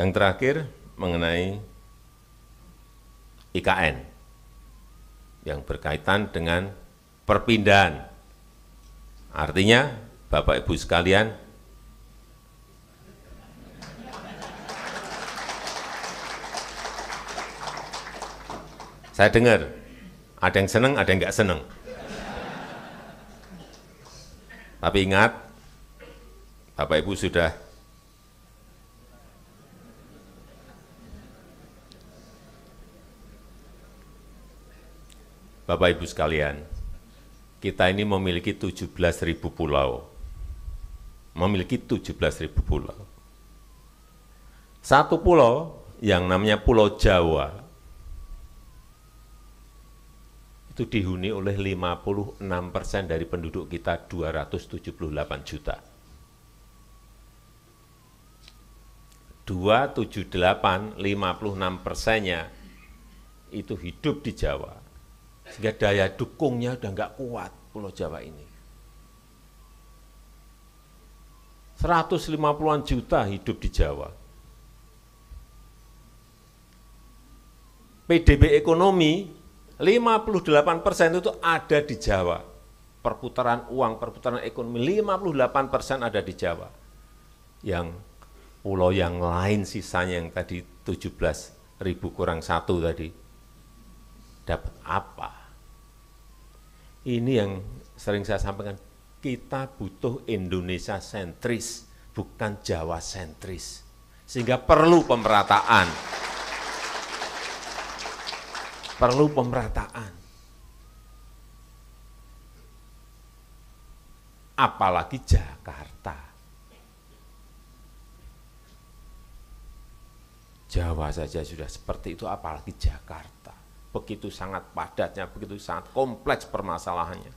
Yang terakhir mengenai IKN yang berkaitan dengan perpindahan. Artinya, Bapak Ibu sekalian, saya dengar ada yang senang, ada yang enggak senang. Tapi ingat, Bapak Ibu sudah Bapak Ibu sekalian, kita ini memiliki 17 ribu pulau. Memiliki 17 ribu pulau. Satu pulau yang namanya Pulau Jawa, itu dihuni oleh 56 persen dari penduduk kita 278 juta. 278, 56 persennya itu hidup di Jawa sehingga daya dukungnya sudah enggak kuat Pulau Jawa ini. 150-an juta hidup di Jawa. PDB ekonomi 58 persen itu ada di Jawa. Perputaran uang, perputaran ekonomi 58 persen ada di Jawa. Yang pulau yang lain sisanya yang tadi 17 ribu kurang satu tadi, dapat apa? Ini yang sering saya sampaikan, kita butuh Indonesia sentris, bukan Jawa sentris. Sehingga perlu pemerataan. Perlu pemerataan. Apalagi Jakarta. Jawa saja sudah seperti itu, apalagi Jakarta begitu sangat padatnya, begitu sangat kompleks permasalahannya.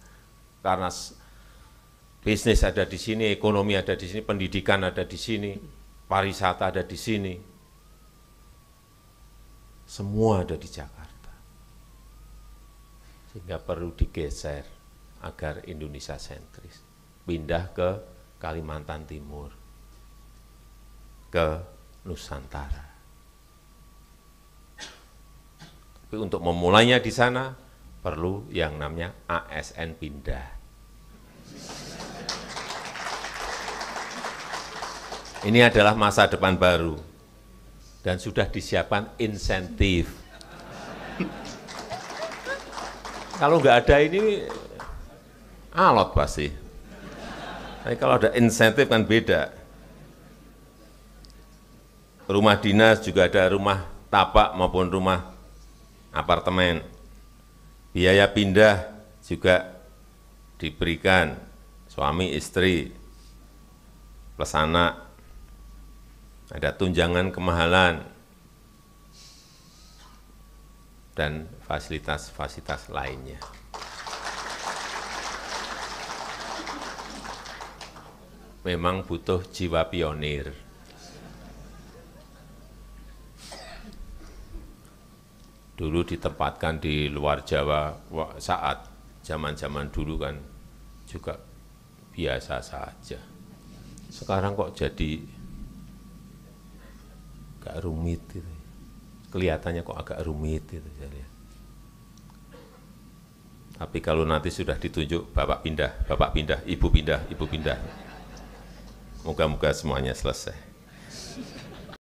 Karena bisnis ada di sini, ekonomi ada di sini, pendidikan ada di sini, pariwisata ada di sini. Semua ada di Jakarta. Sehingga perlu digeser agar Indonesia sentris. Pindah ke Kalimantan Timur, ke Nusantara. Tapi untuk memulainya di sana perlu yang namanya ASN pindah. Ini adalah masa depan baru dan sudah disiapkan insentif. Kalau nggak ada ini alot pasti. Tapi kalau ada insentif kan beda. Rumah dinas juga ada rumah tapak maupun rumah apartemen. Biaya pindah juga diberikan suami istri plus anak. Ada tunjangan kemahalan dan fasilitas-fasilitas lainnya. Memang butuh jiwa pionir. Dulu ditempatkan di luar Jawa saat zaman-zaman dulu kan juga biasa saja. Sekarang kok jadi agak rumit gitu. Kelihatannya kok agak rumit itu saya Tapi kalau nanti sudah ditunjuk Bapak pindah, Bapak pindah, Ibu pindah, Ibu pindah. Moga-moga semuanya selesai.